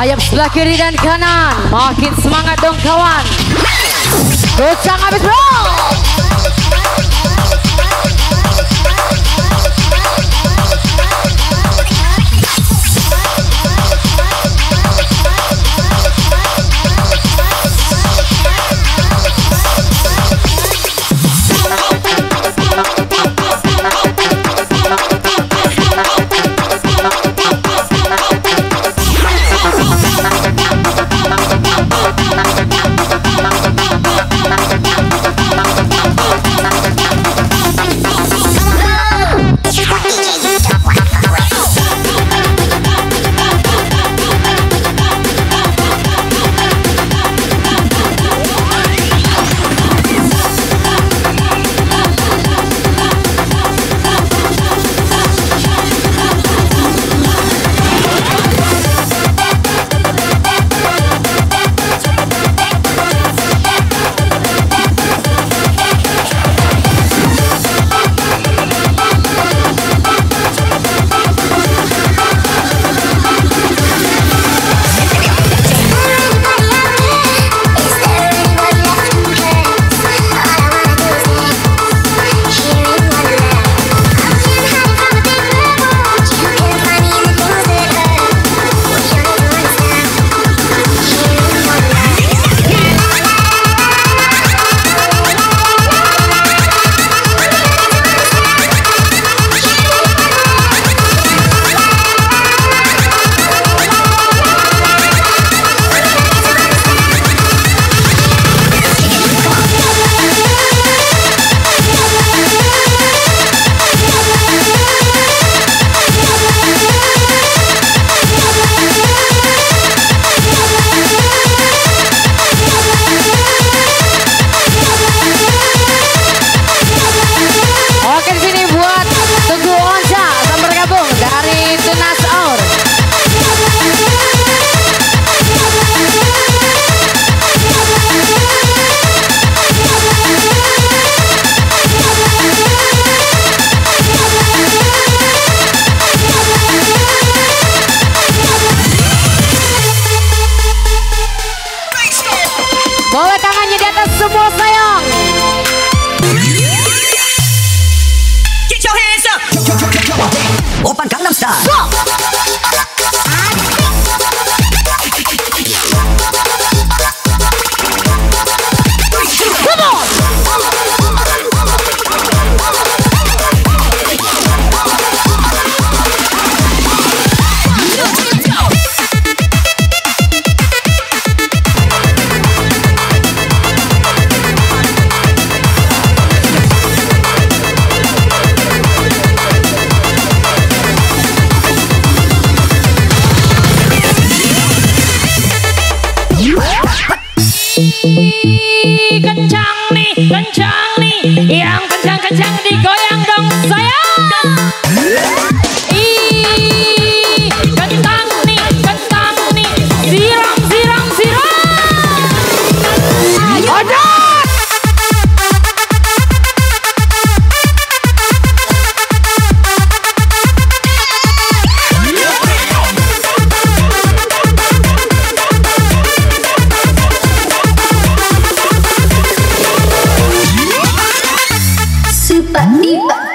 Ayam sebelah kiri dan kanan. Makin semangat dong kawan. Gocang habis bro.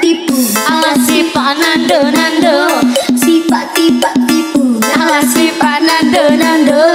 tipu. Ala si nando nando. Si pak tipu. Ala si panando nando.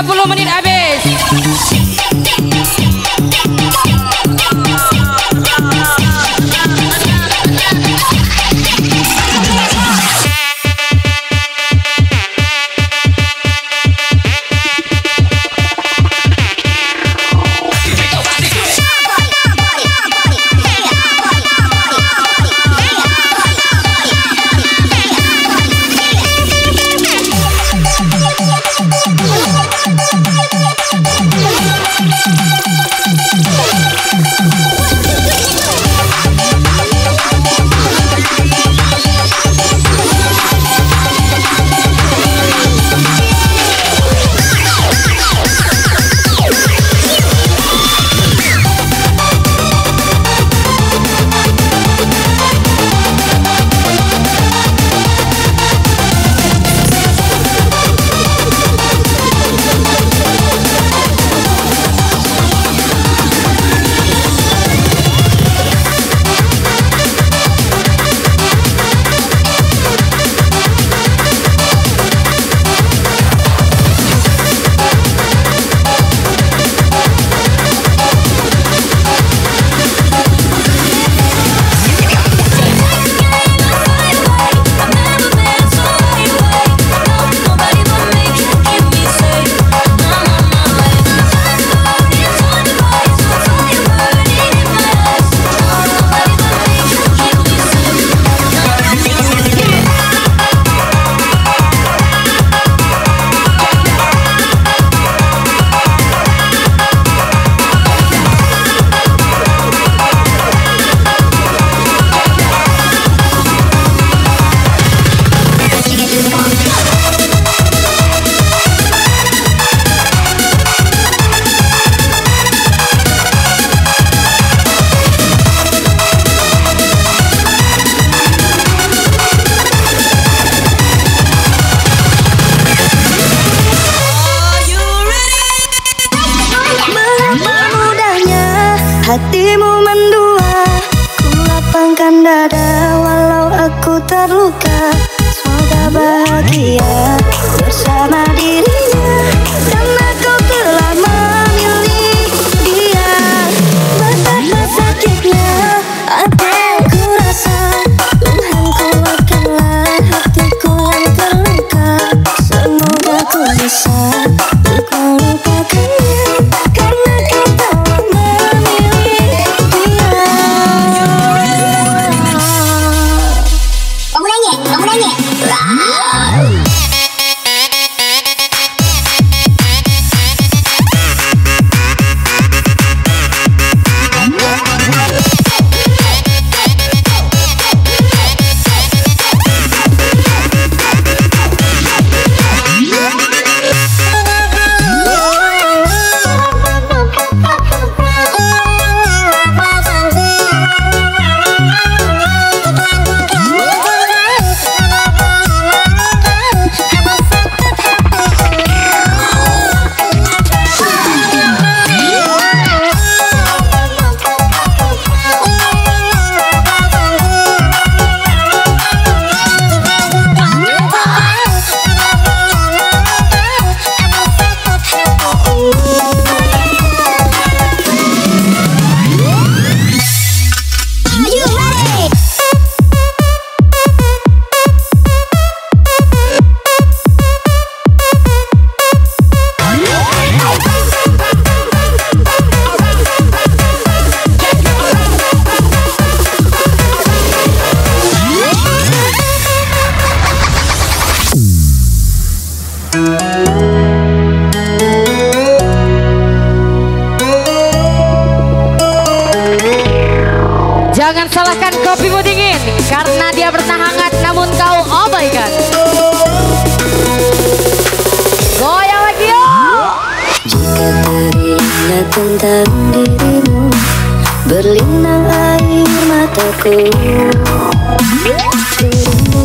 Lagi ya 30 menit habis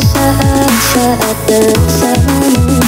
saat-saat bersamamu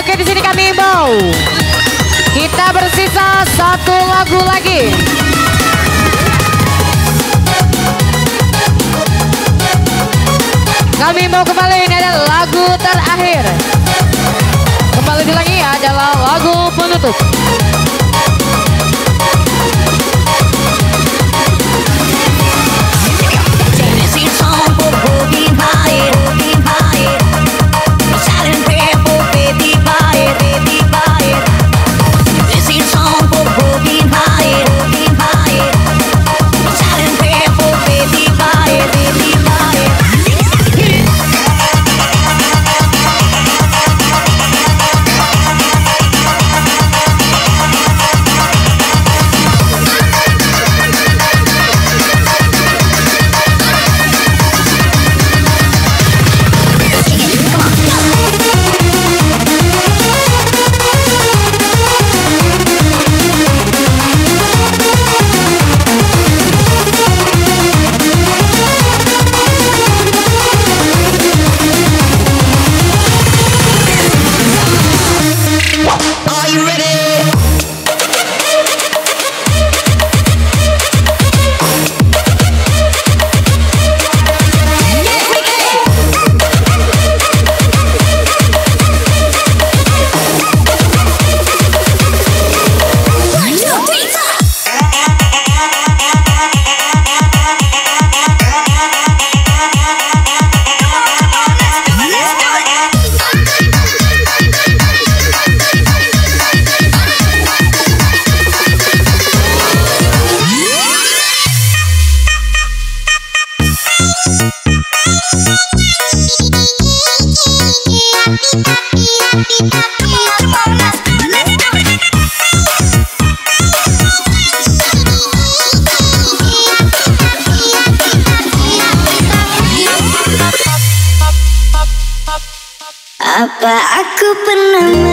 Oke di sini kami mau Kita bersisa satu lagu lagi. Kami mau kembali ini adalah lagu terakhir. Kembali lagi adalah lagu penutup. Apa aku pernah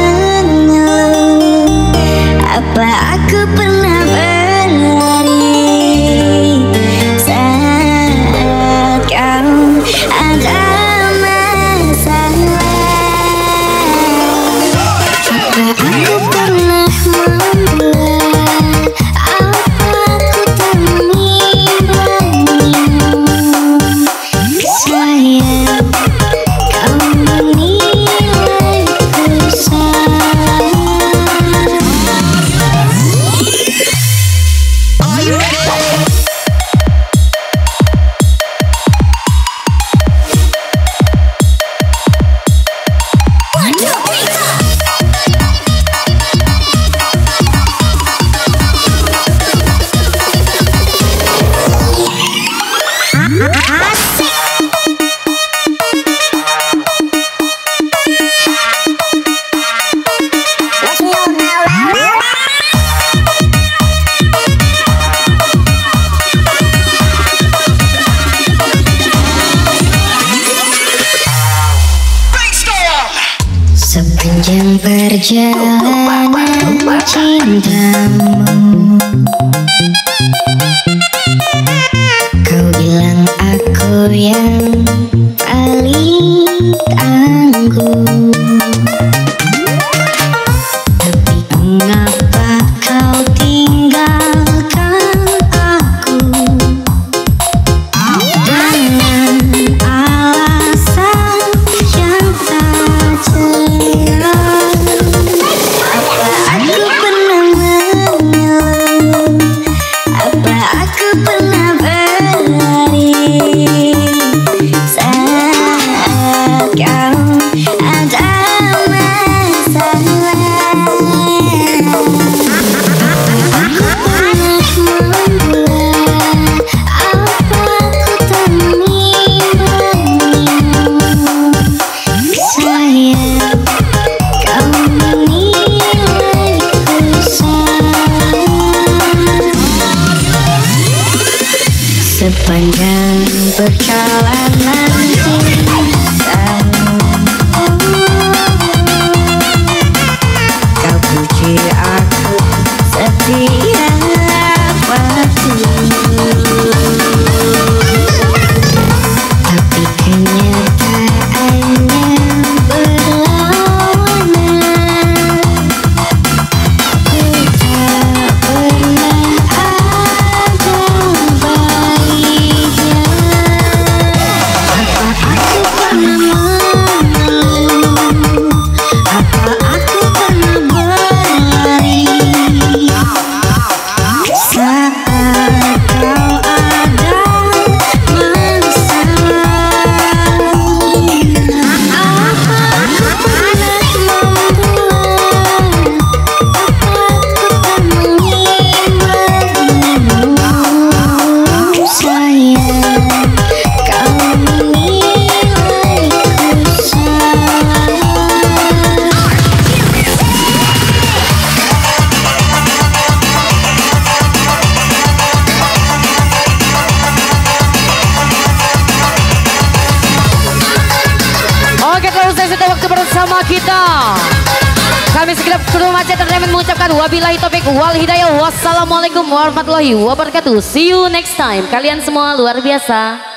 wabillahi topik wal hidayah. Wassalamualaikum warahmatullahi wabarakatuh. See you next time. Kalian semua luar biasa.